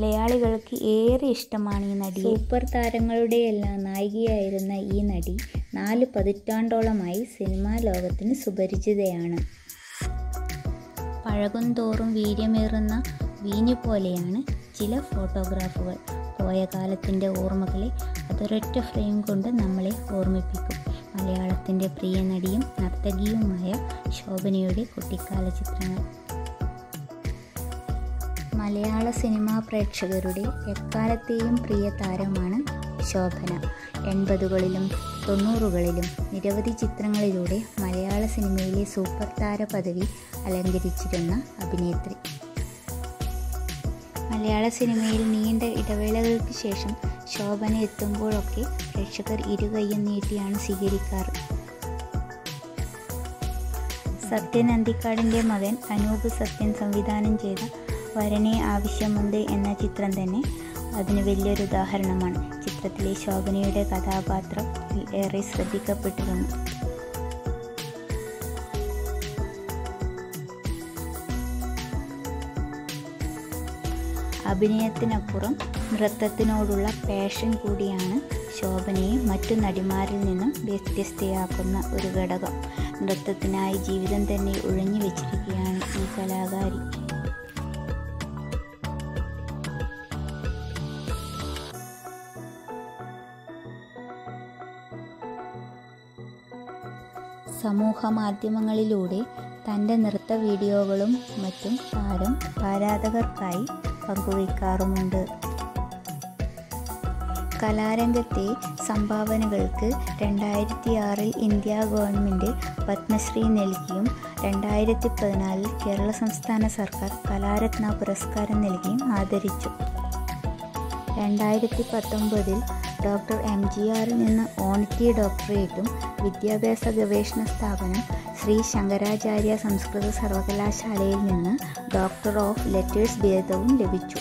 മലയാളികൾക്ക് ഏറെ ഇഷ്ടമാണ് ഈ നടി. സൂപ്പർ താരങ്ങളുടെയെല്ലാം നായികയായിരുന്ന ഈ നടി നാല് പതിറ്റാണ്ടോളമായി സിനിമാ ലോകത്തിന് സുപരിചിതയാണ്. പഴകുംതോറും വീര്യമേറുന്ന വീഞ്ഞു പോലെയാണ് ചില ഫോട്ടോഗ്രാഫുകൾ. പോയ കാലത്തിന്റെ ഓർമ്മകളെ അതൊരൊറ്റ ഫ്രെയിം കൊണ്ട് നമ്മളെ ഓർമ്മിപ്പിക്കും. മലയാളത്തിന്റെ പ്രിയ നടിയും നർത്തകിയുമായ ശോഭനയുടെ കുട്ടിക്കാല ചിത്രങ്ങൾ മലയാള സിനിമാ പ്രേക്ഷകരുടെ എക്കാലത്തെയും പ്രിയ താരമാണ് ശോഭന. എൺപതുകളിലും തൊണ്ണൂറുകളിലും നിരവധി ചിത്രങ്ങളിലൂടെ മലയാള സിനിമയിലെ സൂപ്പർ താര പദവി അലങ്കരിച്ചിരുന്ന അഭിനേത്രി. മലയാള സിനിമയിൽ നീണ്ട ഇടവേളകൾക്ക് ശേഷം ശോഭന എത്തുമ്പോഴൊക്കെ പ്രേക്ഷകർ ഇരുകൈയും നീട്ടിയാണ് സ്വീകരിക്കാറ്. സത്യൻ അന്തിക്കാടിന്റെ മകൻ അനൂപ് സത്യൻ സംവിധാനം ചെയ്ത വരനെ ആവശ്യമുണ്ട് എന്ന ചിത്രം തന്നെ അതിന് വലിയൊരു ഉദാഹരണമാണ്. ചിത്രത്തിലെ ശോഭനയുടെ കഥാപാത്രം ഏറെ ശ്രദ്ധിക്കപ്പെട്ടിരുന്നു. അഭിനയത്തിനപ്പുറം നൃത്തത്തിനോടുള്ള പാഷൻ കൂടിയാണ് ശോഭനയെ മറ്റു നടിമാരിൽ നിന്നും വ്യത്യസ്തയാക്കുന്ന ഒരു ഘടകം. നൃത്തത്തിനായി ജീവിതം തന്നെ ഒഴിഞ്ഞു വെച്ചിരിക്കുകയാണ് ഈ കലാകാരി. സമൂഹ മാധ്യമങ്ങളിലൂടെ തന്റെ നൃത്ത വീഡിയോകളും മറ്റും താരം ആരാധകർക്കായി പങ്കുവയ്ക്കാറുമുണ്ട്. കലാരംഗത്തെ സംഭാവനകൾക്ക് രണ്ടായിരത്തി ആറിൽ ഇന്ത്യ ഗവൺമെന്റ് പത്മശ്രീ നൽകിയും രണ്ടായിരത്തി പതിനാലിൽ കേരള സംസ്ഥാന സർക്കാർ കലാരത്ന പുരസ്കാരം നൽകിയും ആദരിച്ചു. രണ്ടായിരത്തി പത്തൊമ്പതിൽ ഡോക്ടർ എം ജി ആറിൽ നിന്ന് ഓണിറ്റി ഡോക്ടറേറ്റും വിദ്യാഭ്യാസ ഗവേഷണ സ്ഥാപനം ശ്രീ ശങ്കരാചാര്യ സംസ്കൃത സർവകലാശാലയിൽ നിന്ന് ഡോക്ടർ ഓഫ് ലെറ്റേഴ്സ് ബിരുദവും ലഭിച്ചു.